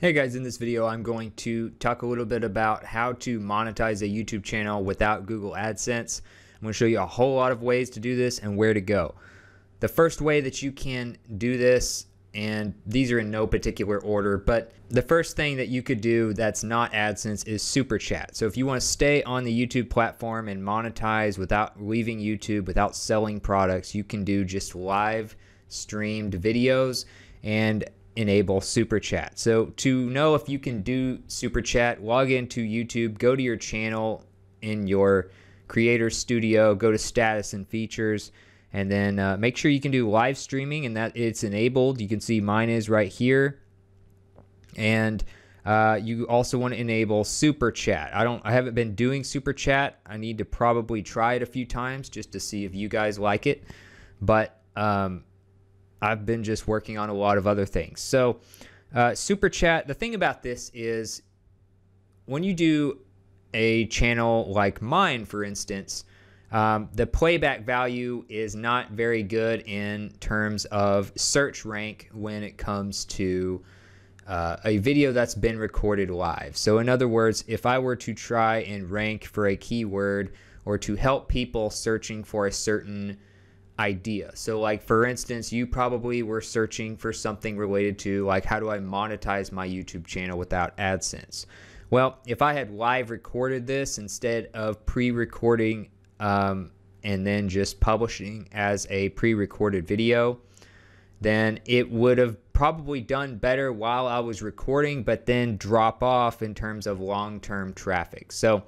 Hey guys, in this video I'm going to talk a little bit about how to monetize a YouTube channel without Google AdSense. I'm going to show you a whole lot of ways to do this and where to go. The first way that you can do this, and these are in no particular order, but the first thing that you could do that's not AdSense is Super Chat. So if you want to stay on the YouTube platform and monetize without leaving YouTube, without selling products, you can do just live streamed videos and enable super chat. So to know if you can do super chat, log into YouTube, go to your channel in your creator studio, go to status and features, and then uh, make sure you can do live streaming and that it's enabled. You can see mine is right here. And uh, you also want to enable super chat. I don't I haven't been doing super chat. I need to probably try it a few times just to see if you guys like it. But um, I've been just working on a lot of other things. So, uh, Super Chat, the thing about this is when you do a channel like mine, for instance, um, the playback value is not very good in terms of search rank when it comes to uh, a video that's been recorded live. So, in other words, if I were to try and rank for a keyword or to help people searching for a certain idea. So like for instance, you probably were searching for something related to like how do I monetize my YouTube channel without AdSense? Well, if I had live recorded this instead of pre-recording um, and then just publishing as a pre-recorded video, then it would have probably done better while I was recording, but then drop off in terms of long-term traffic. So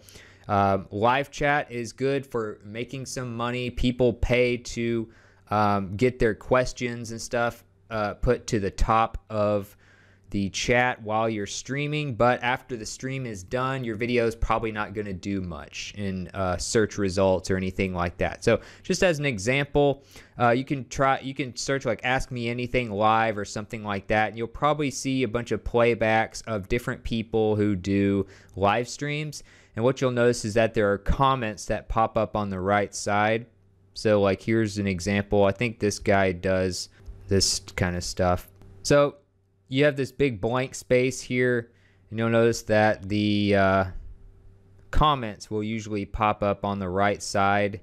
um, live chat is good for making some money. People pay to um, get their questions and stuff uh, put to the top of the chat while you're streaming. But after the stream is done, your video is probably not going to do much in uh, search results or anything like that. So just as an example, uh, you can try you can search like Ask Me Anything live or something like that, and you'll probably see a bunch of playbacks of different people who do live streams. And what you'll notice is that there are comments that pop up on the right side. So like here's an example. I think this guy does this kind of stuff. So you have this big blank space here and you'll notice that the uh, comments will usually pop up on the right side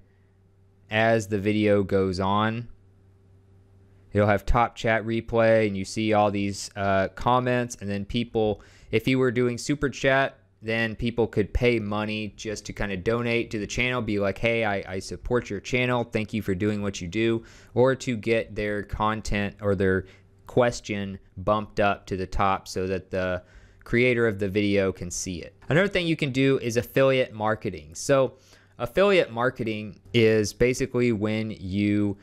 as the video goes on. It'll have top chat replay and you see all these uh, comments and then people, if you were doing super chat, then people could pay money just to kind of donate to the channel, be like, hey, I, I, support your channel. Thank you for doing what you do. Or to get their content or their question bumped up to the top so that the creator of the video can see it. Another thing you can do is affiliate marketing. So, affiliate marketing is basically when you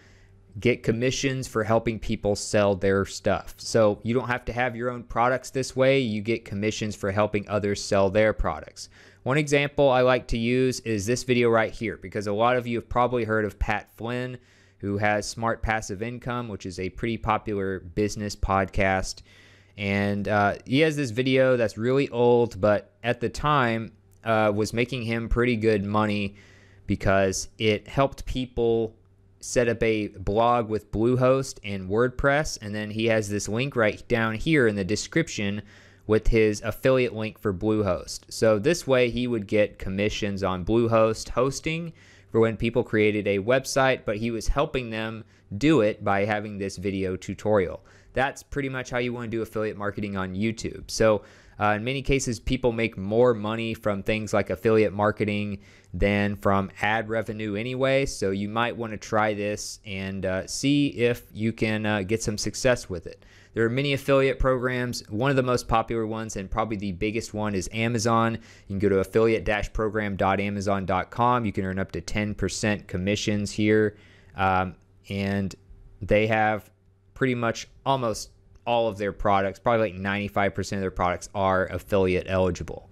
get commissions for helping people sell their stuff. So you don't have to have your own products this way. You get commissions for helping others sell their products. One example I like to use is this video right here because a lot of you have probably heard of Pat Flynn, who has Smart Passive Income, which is a pretty popular business podcast. And uh, he has this video that's really old, but at the time uh, was making him pretty good money because it helped people set up a blog with Bluehost and WordPress, and then he has this link right down here in the description with his affiliate link for Bluehost. So this way he would get commissions on Bluehost hosting for when people created a website, but he was helping them do it by having this video tutorial. That's pretty much how you want to do affiliate marketing on YouTube. So uh, in many cases, people make more money from things like affiliate marketing than from ad revenue anyway. So you might want to try this and uh, see if you can uh, get some success with it. There are many affiliate programs. One of the most popular ones and probably the biggest one is Amazon. You can go to affiliate-program.amazon.com. You can earn up to 10% commissions here. Um, and they have pretty much almost all of their products, probably like 95% of their products are affiliate eligible.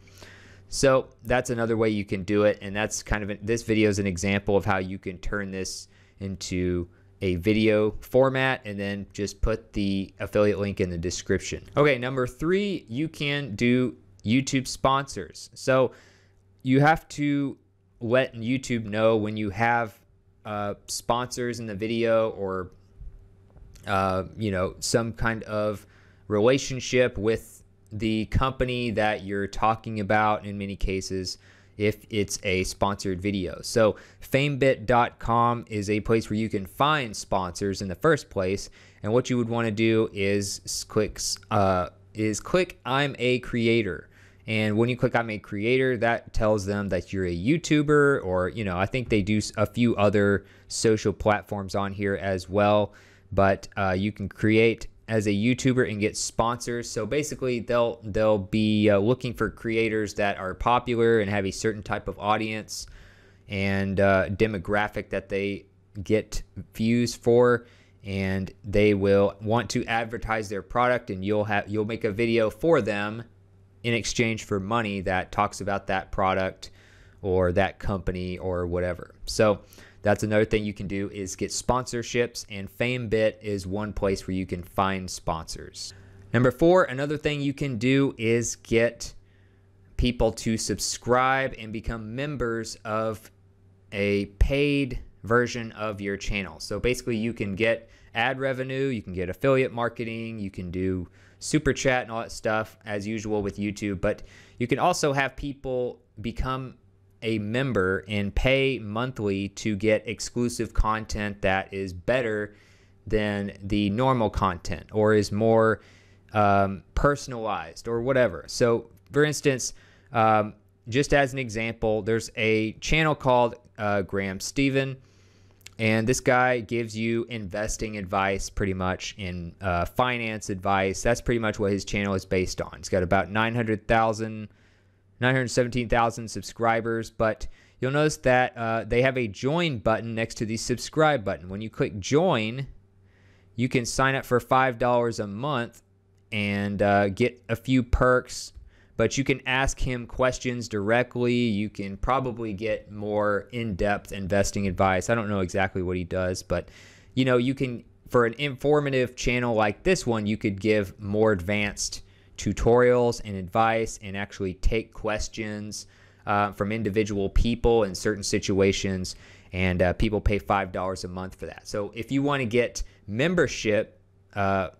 So that's another way you can do it. And that's kind of, this video is an example of how you can turn this into a video format and then just put the affiliate link in the description. Okay, number three, you can do YouTube sponsors. So you have to let YouTube know when you have uh, sponsors in the video or uh, you know, some kind of relationship with the company that you're talking about in many cases if it's a sponsored video. So famebit.com is a place where you can find sponsors in the first place. And what you would want to do is click uh, is click I'm a creator. And when you click I'm a creator, that tells them that you're a YouTuber or, you know, I think they do a few other social platforms on here as well. But uh, you can create as a YouTuber and get sponsors. So basically, they'll they'll be uh, looking for creators that are popular and have a certain type of audience and uh, demographic that they get views for, and they will want to advertise their product, and you'll have you'll make a video for them in exchange for money that talks about that product or that company or whatever. So that's another thing you can do is get sponsorships and FameBit is one place where you can find sponsors. Number four, another thing you can do is get people to subscribe and become members of a paid version of your channel. So basically you can get ad revenue, you can get affiliate marketing, you can do super chat and all that stuff as usual with YouTube, but you can also have people become a member and pay monthly to get exclusive content that is better than the normal content or is more um, personalized or whatever. So, for instance, um, just as an example, there's a channel called uh, Graham Stephan, and this guy gives you investing advice pretty much in uh, finance advice. That's pretty much what his channel is based on. He's got about 900,000 917,000 subscribers, but you'll notice that uh, they have a join button next to the subscribe button. When you click join, you can sign up for $5 a month and uh, get a few perks, but you can ask him questions directly. You can probably get more in depth investing advice. I don't know exactly what he does, but you know, you can, for an informative channel like this one, you could give more advanced tutorials and advice and actually take questions uh, from individual people in certain situations. And uh, people pay $5 a month for that. So if you want to get membership uh,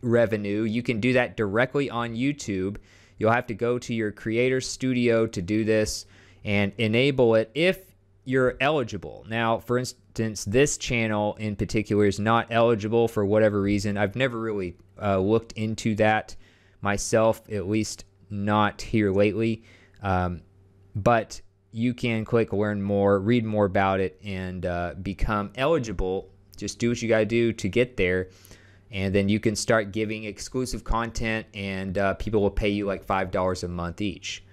revenue, you can do that directly on YouTube. You'll have to go to your creator studio to do this and enable it if you're eligible. Now, for instance, this channel in particular is not eligible for whatever reason. I've never really uh, looked into that myself, at least not here lately. Um, but you can click learn more, read more about it, and uh, become eligible. Just do what you got to do to get there. And then you can start giving exclusive content, and uh, people will pay you like $5 a month each.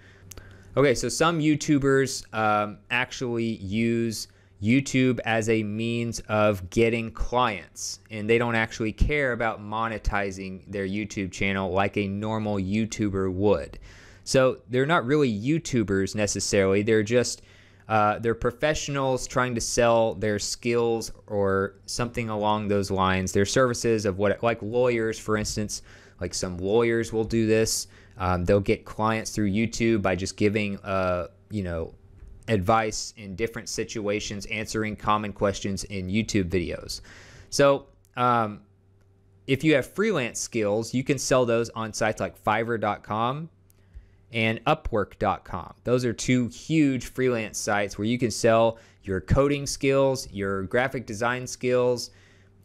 Okay, so some YouTubers um, actually use YouTube as a means of getting clients, and they don't actually care about monetizing their YouTube channel like a normal YouTuber would. So they're not really YouTubers necessarily. They're just uh, they're professionals trying to sell their skills or something along those lines. Their services of what, like lawyers, for instance. Like some lawyers will do this. Um, they'll get clients through YouTube by just giving, uh, you know, advice in different situations, answering common questions in YouTube videos. So, um, if you have freelance skills, you can sell those on sites like Fiverr.com and Upwork.com. Those are two huge freelance sites where you can sell your coding skills, your graphic design skills,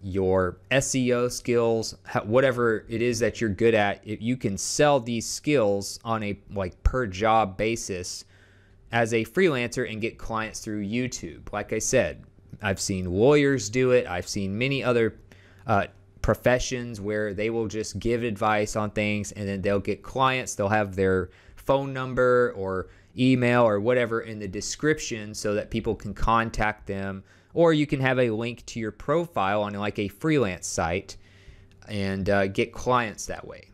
your SEO skills, whatever it is that you're good at. If you can sell these skills on a like per job basis as a freelancer and get clients through YouTube. Like I said, I've seen lawyers do it. I've seen many other uh, professions where they will just give advice on things and then they'll get clients. They'll have their phone number or email or whatever in the description so that people can contact them. Or you can have a link to your profile on like a freelance site and uh, get clients that way.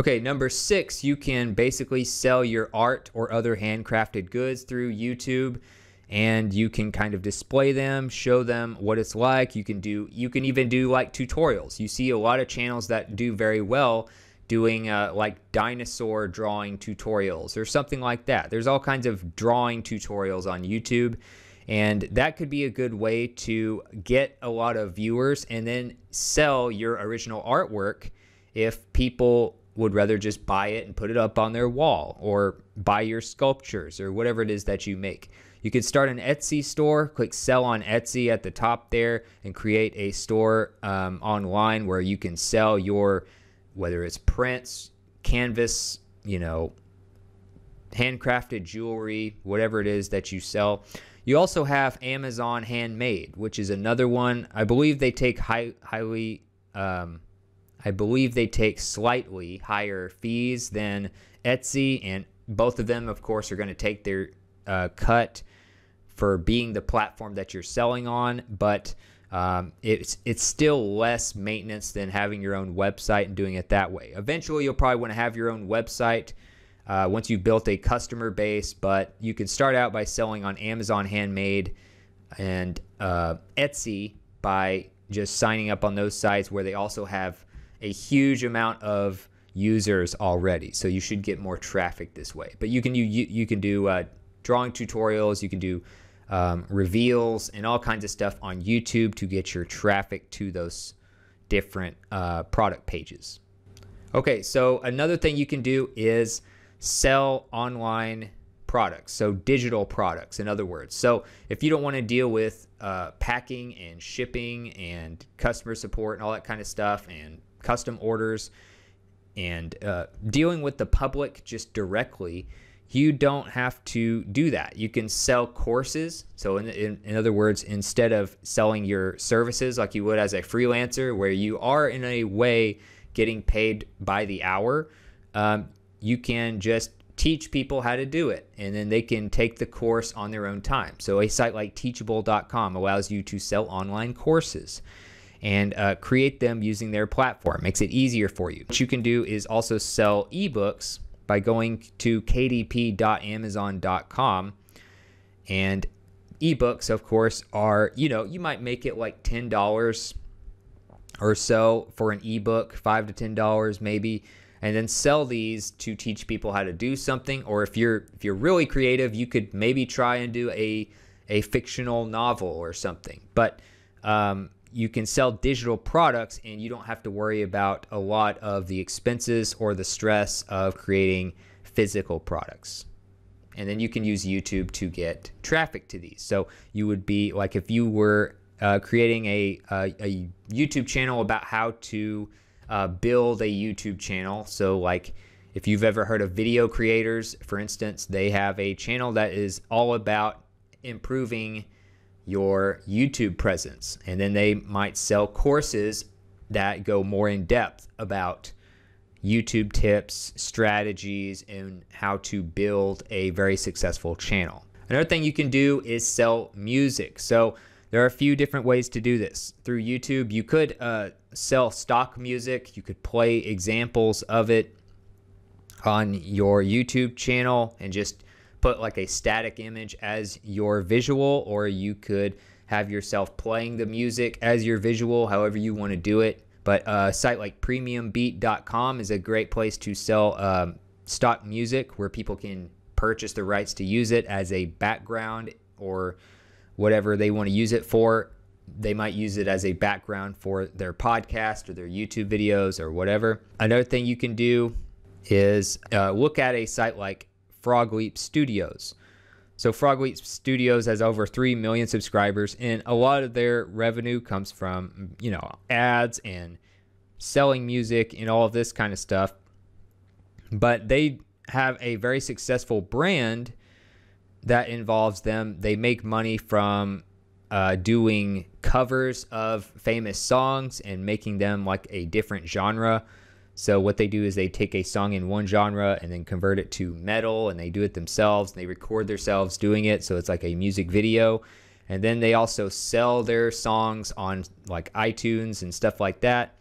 Okay, number six, you can basically sell your art or other handcrafted goods through YouTube and you can kind of display them, show them what it's like. You can do you can even do like tutorials. You see a lot of channels that do very well doing uh, like dinosaur drawing tutorials or something like that. There's all kinds of drawing tutorials on YouTube and that could be a good way to get a lot of viewers and then sell your original artwork if people would rather just buy it and put it up on their wall or buy your sculptures or whatever it is that you make. You can start an Etsy store, click sell on Etsy at the top there, and create a store um, online where you can sell your, whether it's prints, canvas, you know, handcrafted jewelry, whatever it is that you sell. You also have Amazon Handmade, which is another one. I believe they take high, highly, um, I believe they take slightly higher fees than Etsy, and both of them, of course, are going to take their uh, cut for being the platform that you're selling on, but um, it's it's still less maintenance than having your own website and doing it that way. Eventually, you'll probably want to have your own website uh, once you've built a customer base, but you can start out by selling on Amazon Handmade and uh, Etsy by just signing up on those sites where they also have a huge amount of users already. So you should get more traffic this way. But you can you you can do uh, drawing tutorials, you can do um, reveals and all kinds of stuff on YouTube to get your traffic to those different uh, product pages. Okay, so another thing you can do is sell online products, so digital products, in other words. So if you don't want to deal with uh, packing and shipping and customer support and all that kind of stuff and custom orders and uh, dealing with the public just directly, you don't have to do that. You can sell courses. So, in, in, in, other words, instead of selling your services like you would as a freelancer, where you are in a way getting paid by the hour, um, you can just teach people how to do it and then they can take the course on their own time. So, a site like teachable.com allows you to sell online courses and uh, create them using their platform, makes it easier for you. What you can do is also sell ebooks by going to kdp.amazon.com. And ebooks, of course, are, you know, you might make it like $10 or so for an ebook, 5 to $10 maybe, and then sell these to teach people how to do something or if you're if you're really creative, you could maybe try and do a a fictional novel or something. But um, you can sell digital products and you don't have to worry about a lot of the expenses or the stress of creating physical products. And then you can use YouTube to get traffic to these. So you would be like if you were uh, creating a, a, a, YouTube channel about how to uh, build a YouTube channel. So, like if you've ever heard of video creators, for instance, they have a channel that is all about improving your YouTube presence. And then they might sell courses that go more in depth about YouTube tips, strategies, and how to build a very successful channel. Another thing you can do is sell music. So there are a few different ways to do this. Through YouTube, you could uh, sell stock music, you could play examples of it on your YouTube channel and just put like a static image as your visual, or you could have yourself playing the music as your visual, however you want to do it. But a site like premiumbeat.com is a great place to sell um, stock music where people can purchase the rights to use it as a background or whatever they want to use it for. They might use it as a background for their podcast or their YouTube videos or whatever. Another thing you can do is uh, look at a site like Frog Leap Studios. So Frog Leap Studios has over 3 million subscribers and a lot of their revenue comes from, you know, ads and selling music and all of this kind of stuff. But they have a very successful brand that involves them. They make money from uh, doing covers of famous songs and making them like a different genre. So what they do is they take a song in one genre and then convert it to metal and they do it themselves and they record themselves doing it so it's like a music video. And then they also sell their songs on like iTunes and stuff like that.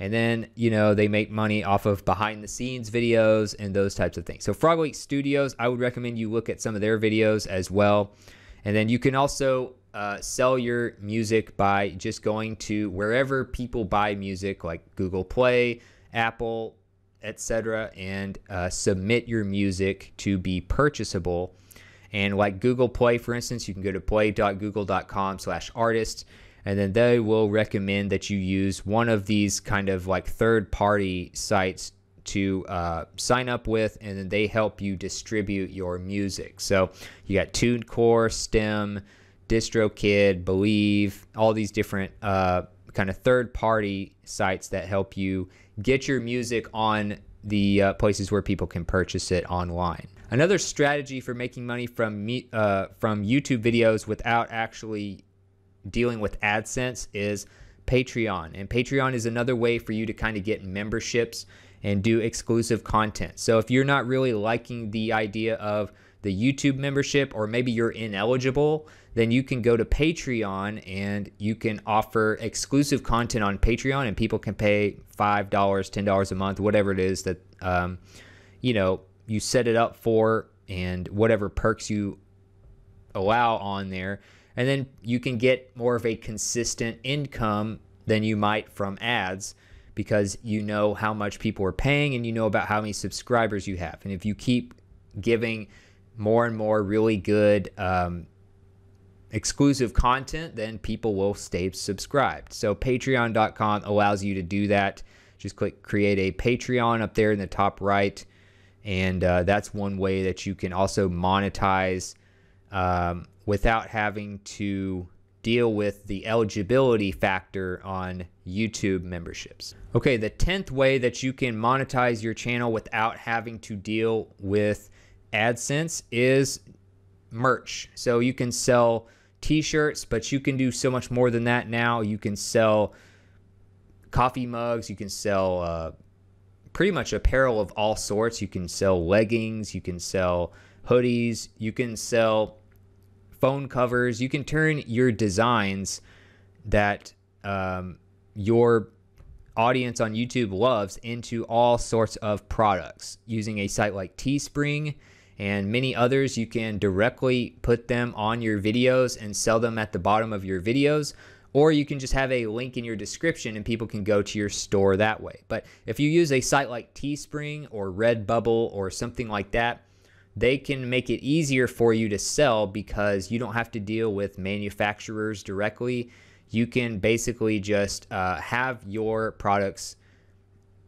And then, you know, they make money off of behind the scenes videos and those types of things. So Frog Leap Studios, I would recommend you look at some of their videos as well. And then you can also uh, sell your music by just going to wherever people buy music, like Google Play, Apple, etc., and uh, submit your music to be purchasable. And like Google Play, for instance, you can go to play.google.com slash artist, and then they will recommend that you use one of these kind of like third party sites to uh, sign up with, and then they help you distribute your music. So you got TuneCore, Stem, DistroKid, Believe, all these different uh, kind of third party sites that help you get your music on the uh, places where people can purchase it online. Another strategy for making money from me, uh, from YouTube videos without actually dealing with AdSense is Patreon. And Patreon is another way for you to kind of get memberships and do exclusive content. So if you're not really liking the idea of the YouTube membership or maybe you're ineligible, then you can go to Patreon and you can offer exclusive content on Patreon and people can pay $5, $10 a month, whatever it is that, um, you know, you set it up for and whatever perks you allow on there. And then you can get more of a consistent income than you might from ads because you know how much people are paying and you know about how many subscribers you have. And if you keep giving more and more really good um, exclusive content, then people will stay subscribed. So patreon.com allows you to do that. Just click create a Patreon up there in the top right. And uh, that's one way that you can also monetize um, without having to deal with the eligibility factor on YouTube memberships. Okay, the 10th way that you can monetize your channel without having to deal with AdSense is merch. So you can sell t-shirts, but you can do so much more than that now. You can sell coffee mugs, you can sell uh, pretty much apparel of all sorts. You can sell leggings, you can sell hoodies, you can sell phone covers. You can turn your designs that um, your audience on YouTube loves into all sorts of products using a site like Teespring and many others. You can directly put them on your videos and sell them at the bottom of your videos. Or you can just have a link in your description and people can go to your store that way. But if you use a site like Teespring or Redbubble or something like that, they can make it easier for you to sell because you don't have to deal with manufacturers directly. You can basically just uh, have your products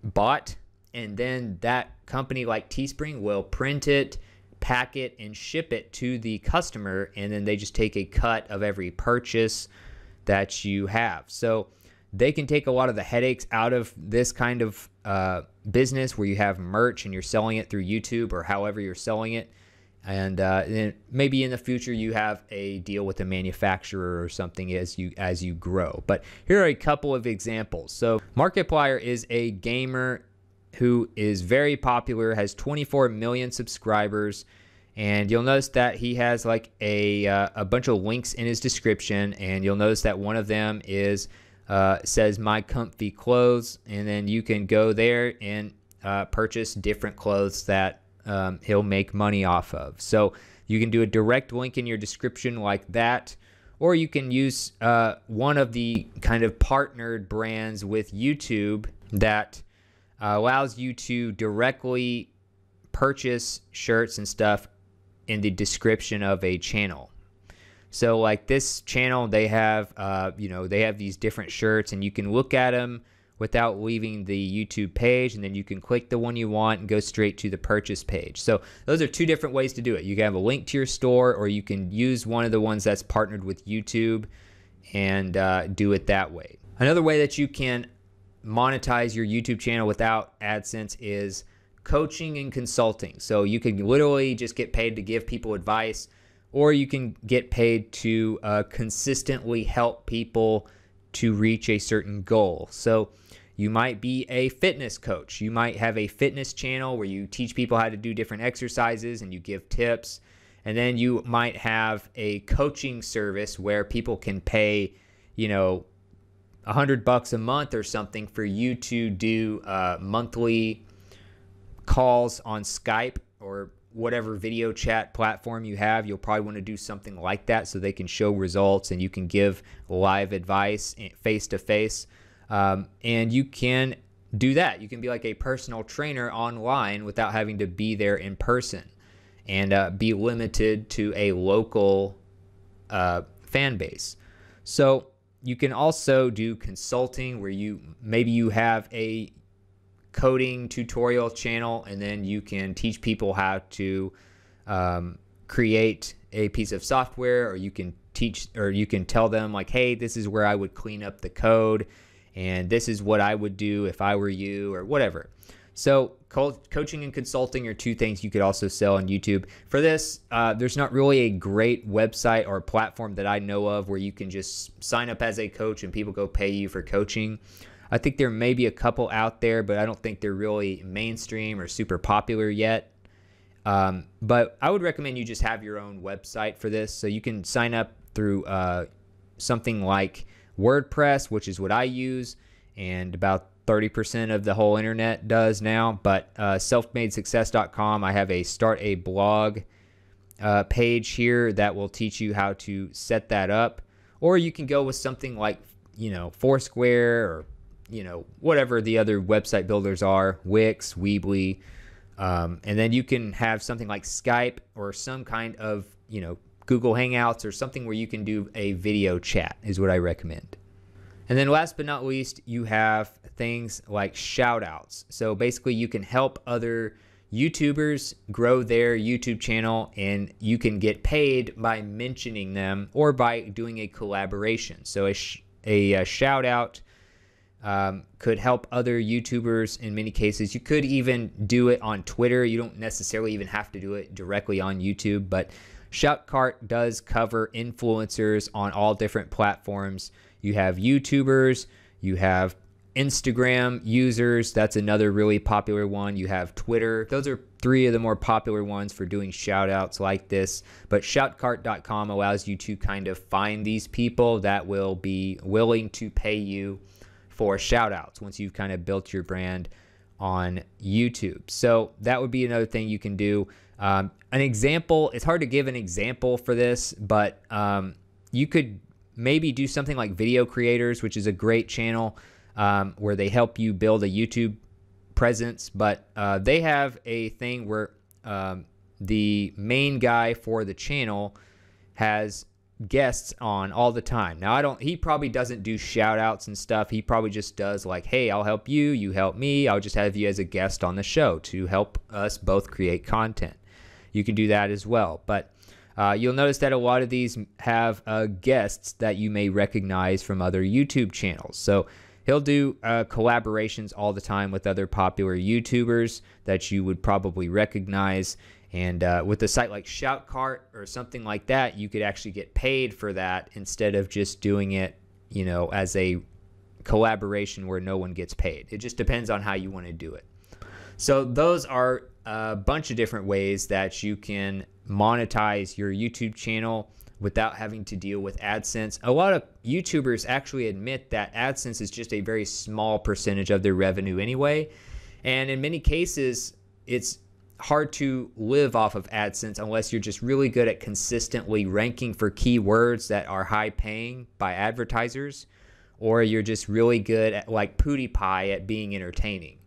bought, and then that company like Teespring will print it, pack it, and ship it to the customer, and then they just take a cut of every purchase that you have. So they can take a lot of the headaches out of this kind of uh, business where you have merch and you're selling it through YouTube or however you're selling it. And uh, then maybe in the future you have a deal with a manufacturer or something as you as you grow. But here are a couple of examples. So Markiplier is a gamer who is very popular, has 24 million subscribers, and you'll notice that he has like a uh, a bunch of links in his description, and you'll notice that one of them is uh, says my comfy clothes and then you can go there and uh, purchase different clothes that um, he'll make money off of. So you can do a direct link in your description like that or you can use uh, one of the kind of partnered brands with youtube that uh, allows you to directly purchase shirts and stuff in the description of a channel so like this channel, they have, uh, you know, they have these different shirts and you can look at them without leaving the YouTube page and then you can click the one you want and go straight to the purchase page. So those are two different ways to do it. You can have a link to your store or you can use one of the ones that's partnered with YouTube and uh, do it that way. Another way that you can monetize your YouTube channel without AdSense is coaching and consulting. So you can literally just get paid to give people advice or you can get paid to uh, consistently help people to reach a certain goal. So you might be a fitness coach. You might have a fitness channel where you teach people how to do different exercises and you give tips. And then you might have a coaching service where people can pay, you know, a hundred bucks a month or something for you to do uh, monthly calls on Skype or whatever video chat platform you have, you'll probably want to do something like that so they can show results and you can give live advice face to face. And you can do that. You can be like a personal trainer online without having to be there in person and uh, be limited to a local uh, fan base. So you can also do consulting where you maybe you have a coding tutorial channel, and then you can teach people how to um, create a piece of software, or you can teach, or you can tell them like, hey, this is where I would clean up the code, and this is what I would do if I were you, or whatever. So, co- coaching and consulting are two things you could also sell on YouTube. For this, uh, there's not really a great website or platform that I know of where you can just sign up as a coach and people go pay you for coaching. I think there may be a couple out there, but I don't think they're really mainstream or super popular yet. Um, but I would recommend you just have your own website for this. So you can sign up through uh, something like WordPress, which is what I use, and about 30% of the whole internet does now. But uh, selfmadesuccess.com, I have a start a blog uh, page here that will teach you how to set that up. Or you can go with something like, you know, Foursquare or, you know, whatever the other website builders are, Wix, Weebly. Um, and then you can have something like Skype or some kind of, you know, Google Hangouts or something where you can do a video chat, is what I recommend. And then last but not least, you have things like shout outs. So basically, you can help other YouTubers grow their YouTube channel and you can get paid by mentioning them or by doing a collaboration. So a, sh- a, a, shout out um, could help other YouTubers in many cases. You could even do it on Twitter. You don't necessarily even have to do it directly on YouTube, but Shoutcart does cover influencers on all different platforms. You have YouTubers, you have Instagram users, that's another really popular one. You have Twitter. Those are three of the more popular ones for doing shout outs like this. But shoutcart.com allows you to kind of find these people that will be willing to pay you for shout outs once you've kind of built your brand on YouTube. So that would be another thing you can do. Um, an example, it's hard to give an example for this, but um, you could maybe do something like Video Creators, which is a great channel um, where they help you build a YouTube presence. But uh, they have a thing where um, the main guy for the channel has guests on all the time. Now I don't he probably doesn't do shout outs and stuff. He probably just does like, "Hey, I'll help you, you help me. I'll just have you as a guest on the show to help us both create content." You can do that as well. But uh, you'll notice that a lot of these have uh, guests that you may recognize from other YouTube channels. So he'll do uh, collaborations all the time with other popular YouTubers that you would probably recognize. And uh, with a site like Shoutcart or something like that, you could actually get paid for that instead of just doing it, you know, as a collaboration where no one gets paid. It just depends on how you want to do it. So those are a bunch of different ways that you can monetize your YouTube channel without having to deal with AdSense. A lot of YouTubers actually admit that AdSense is just a very small percentage of their revenue anyway. And in many cases, it's hard to live off of AdSense unless you're just really good at consistently ranking for keywords that are high paying by advertisers, or you're just really good at like PewDiePie at being entertaining.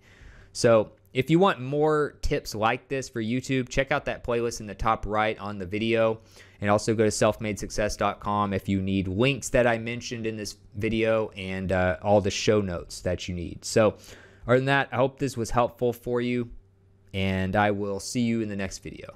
So if you want more tips like this for YouTube, check out that playlist in the top right on the video. And also go to selfmadesuccess.com if you need links that I mentioned in this video and uh, all the show notes that you need. So, other than that, I hope this was helpful for you, and I will see you in the next video.